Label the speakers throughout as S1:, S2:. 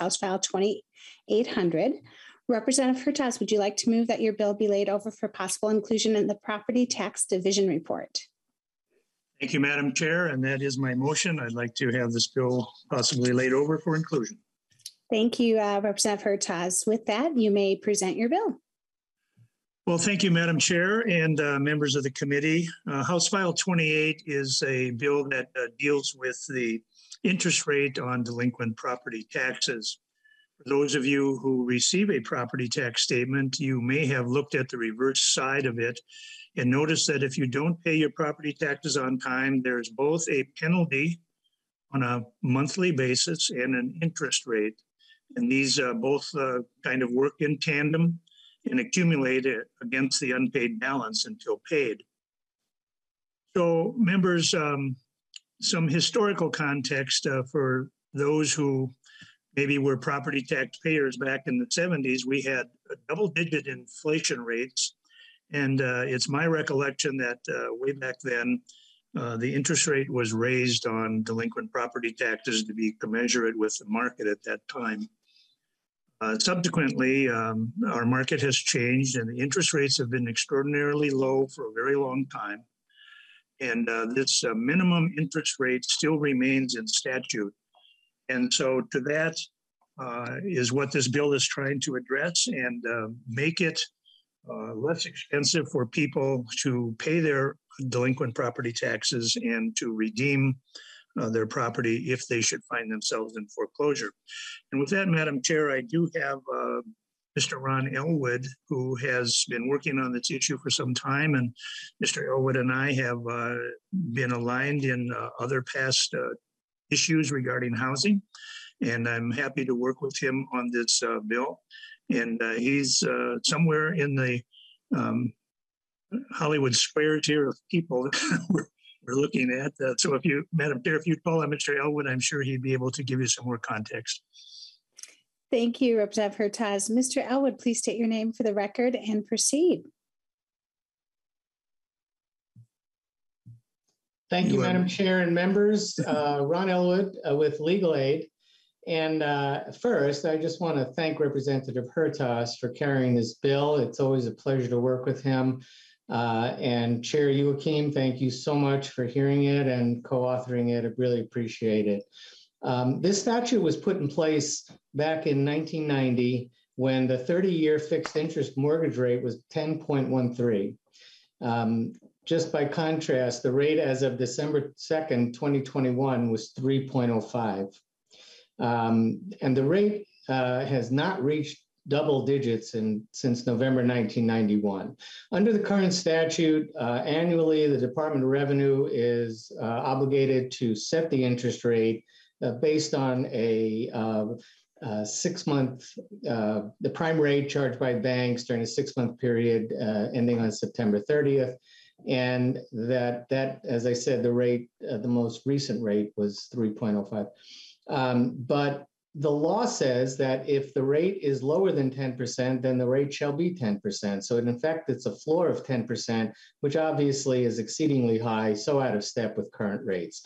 S1: House File 2800. Representative Hertaus, would you like to move that your bill be laid over for possible inclusion in the Property Tax Division Report?
S2: Thank you, Madam Chair, and that is my motion. I'd like to have this bill possibly laid over for inclusion.
S1: Thank you, uh, Representative Hertaus. With that, you may present your bill.
S2: Well, thank you, Madam Chair and uh, members of the committee. Uh, House File 28 is a bill that uh, deals with the interest rate on delinquent property taxes. For those of you who receive a property tax statement, you may have looked at the reverse side of it and noticed that if you don't pay your property taxes on time, there's both a penalty on a monthly basis and an interest rate. And these uh, both uh, kind of work in tandem and accumulate against the unpaid balance until paid. So, members, um, some historical context uh, for those who maybe were property taxpayers back in the 70s. We had double digit inflation rates. And uh, it's my recollection that uh, way back then, uh, the interest rate was raised on delinquent property taxes to be commensurate with the market at that time. Uh, subsequently, um, our market has changed and the interest rates have been extraordinarily low for a very long time. And uh, this uh, minimum interest rate still remains in statute. And so, to that uh, is what this bill is trying to address and uh, make it uh, less expensive for people to pay their delinquent property taxes and to redeem uh, their property if they should find themselves in foreclosure. And with that, Madam Chair, I do have Mr. Ron Elwood, who has been working on this issue for some time. And Mr. Elwood and I have uh, been aligned in uh, other past uh, issues regarding housing. And I'm happy to work with him on this uh, bill. And he's somewhere in the um, Hollywood Square tier of people we're, we're looking at. Uh, so if you, Madam Chair, if you call on Mr. Elwood, I'm sure he'd be able to give you some more context.
S1: Thank you, Representative Hertaus. Mr. Elwood, please state your name for the record and proceed.
S3: Thank you,
S2: You
S3: Madam Chair and members. Uh, Ron Elwood uh, with Legal Aid. And uh, first, I just want to thank Representative Hertaus for carrying this bill. It's always a pleasure to work with him. Uh, And Chair Youakim, thank you so much for hearing it and co-authoring it. I really appreciate it. Um, This statute was put in place back in 1990 when the 30-year fixed interest mortgage rate was 10.13. Um, Just by contrast, the rate as of December 2nd, 2021 was 3.05. Um, And the rate uh, has not reached double digits in, since November 1991. Under the current statute, uh, annually, the Department of Revenue is uh, obligated to set the interest rate based on a uh, uh, six-month, uh, the prime rate charged by banks during a six-month period uh, ending on September 30th. And that, that, as I said, the rate, uh, the most recent rate was 3.05. Um, But the law says that if the rate is lower than 10%, then the rate shall be 10%. So in fact, it's a floor of 10%, which obviously is exceedingly high, so out of step with current rates.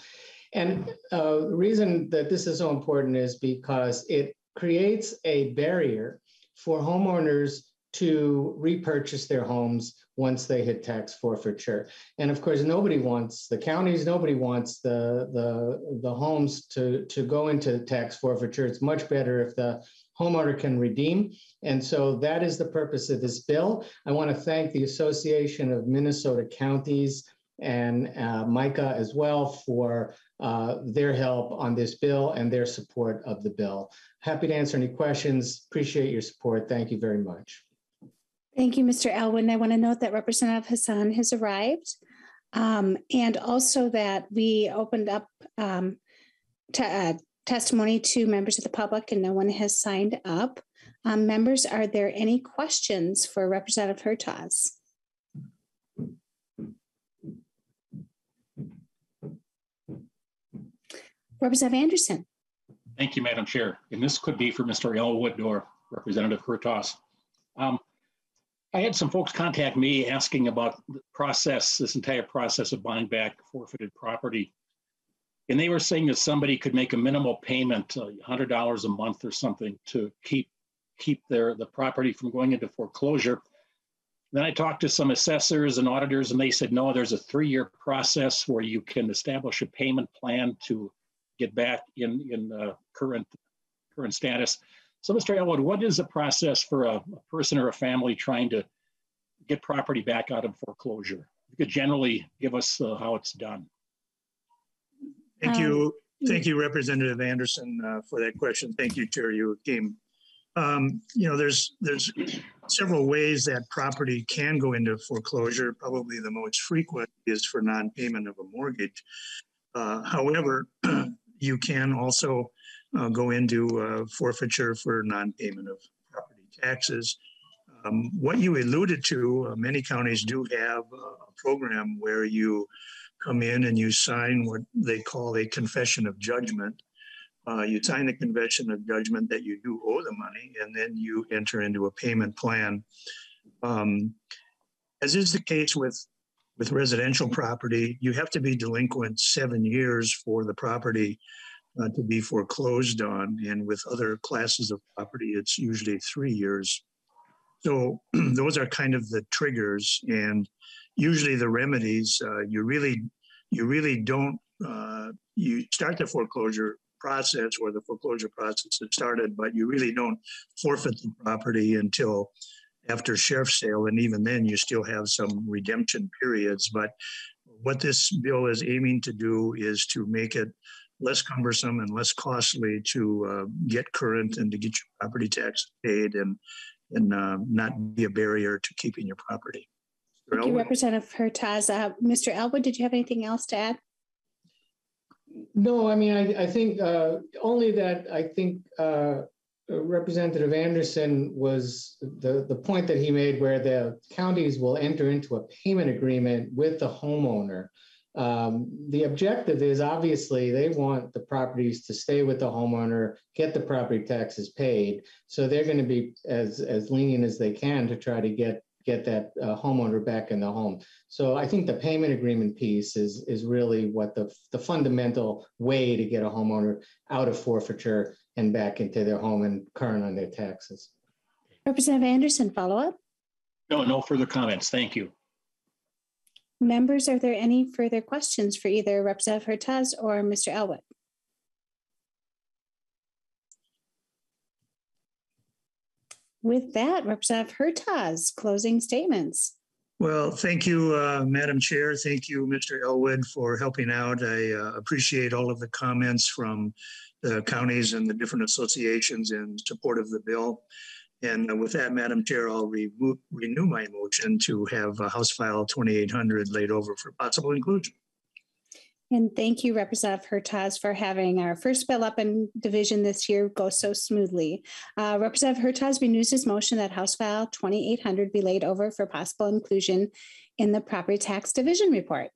S3: And uh, the reason that this is so important is because it creates a barrier for homeowners to repurchase their homes once they hit tax forfeiture. And of course, nobody wants the counties, nobody wants the the the homes to to go into tax forfeiture. It's much better if the homeowner can redeem. And so that is the purpose of this bill. I want to thank the Association of Minnesota Counties and uh, MICA as well for uh, their help on this bill and their support of the bill. Happy to answer any questions. Appreciate your support. Thank you very much.
S1: Thank you, Mr. Elwood. I want to note that Representative Hassan has arrived. Um, and also that we opened up um, te- uh, testimony to members of the public and no one has signed up. Um, members, are there any questions for Representative Hertaus? Representative Anderson.
S4: Thank you, Madam Chair. And this could be for Mr. Elwood or Representative Hertaus. Um, I had some folks contact me asking about the process, this entire process of buying back forfeited property. And they were saying that somebody could make a minimal payment, a hundred dollars a month or something to keep, keep their, the property from going into foreclosure. Then I talked to some assessors and auditors and they said, no, there's a three-year process where you can establish a payment plan to get back in, in uh, current, current status. So Mr. Elwood, what is the process for a, a person or a family trying to get property back out of foreclosure? You could generally give us uh, how it's done.
S2: Thank
S1: Um,
S2: you, thank you, Representative Anderson, uh, for that question. Thank you, Chair Youakim. Um, You know, there's, there's several ways that property can go into foreclosure. Probably the most frequent is for non-payment of a mortgage. Uh, However, you can also uh, go into uh, forfeiture for non-payment of property taxes. Um, What you alluded to, uh, many counties do have a program where you come in and you sign what they call a confession of judgment. Uh, you sign the confession of judgment that you do owe the money, and then you enter into a payment plan. Um, as is the case with with residential property, you have to be delinquent seven years for the property uh, to be foreclosed on, and with other classes of property, it's usually three years. So those are kind of the triggers, and usually the remedies uh, you really you really don't uh, you start the foreclosure process or the foreclosure process has started but you really don't forfeit the property until after sheriff's sale and even then you still have some redemption periods but what this bill is aiming to do is to make it less cumbersome and less costly to uh, get current and to get your property tax paid and and uh, not be a barrier to keeping your property Mr.
S1: Thank you, Representative Hertaus. Uh, Mr. Elwood, did you have anything else to add?
S3: No, I mean, I, I think uh, only that I think uh, Representative Anderson was the, the point that he made where the counties will enter into a payment agreement with the homeowner. Um, the objective is obviously they want the properties to stay with the homeowner, get the property taxes paid. So they're going to be as, as lenient as they can to try to get get that uh, homeowner back in the home. So I think the payment agreement piece is is really what the the fundamental way to get a homeowner out of forfeiture and back into their home and current on their taxes.
S1: Representative Anderson, follow up.
S4: No, no further comments. Thank you.
S1: Members, are there any further questions for either Representative Hertaus or Mr. Elwood? With that, Representative Hertaus, closing statements.
S2: Well, thank you, uh, Madam Chair. Thank you, Mr. Elwood, for helping out. I uh, appreciate all of the comments from the counties and the different associations in support of the bill. And with that, Madam Chair, I'll renew my motion to have House File 2800 laid over for possible inclusion.
S1: And thank you, Representative Hertaus, for having our first bill up in division this year go so smoothly. Uh, Representative Hertaus renews his motion that House File 2800 be laid over for possible inclusion in the property tax division report.